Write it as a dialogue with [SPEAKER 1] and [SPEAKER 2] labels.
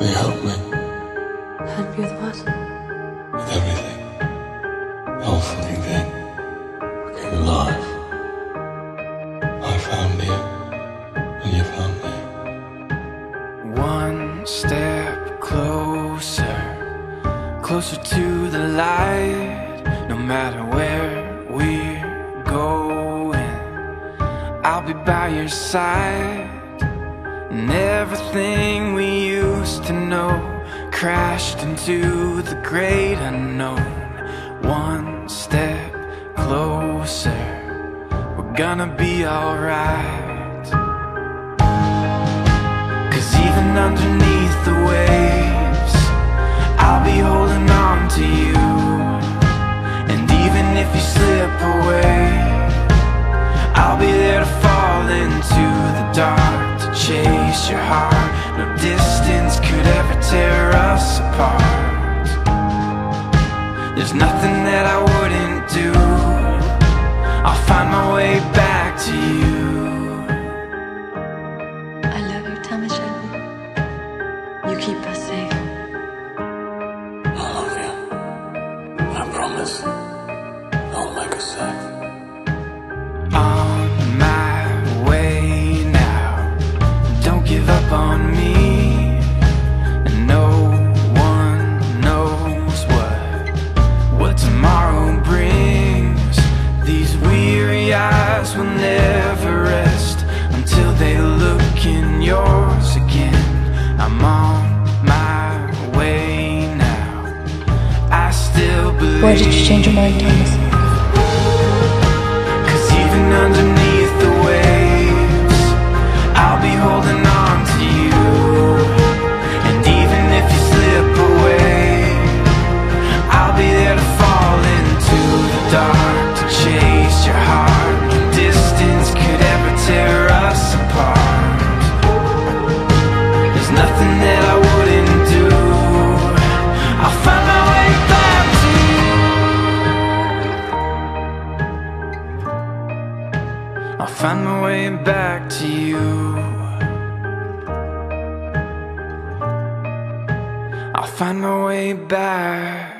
[SPEAKER 1] Will you help me
[SPEAKER 2] Help you with what?
[SPEAKER 1] with everything? The whole fucking thing. Fucking life. I found you, and you found me.
[SPEAKER 3] One step closer, closer to the light. No matter where we're going, I'll be by your side. And everything we used to know crashed into the great unknown. One step closer, we're gonna be alright. Cause even underneath the waves, I'll be holding on to you. And even if you slip away, I'll be there to fall into the dark to chase your heart. No distance There's nothing that I wouldn't do. I'll find my way back to you.
[SPEAKER 2] I love you, Thomas Shelby. You keep us safe.
[SPEAKER 1] I love you. I promise. I'll make us safe.
[SPEAKER 4] Why did you change your mind, Thomas?
[SPEAKER 3] I'll find my way back to you. I'll find my way back.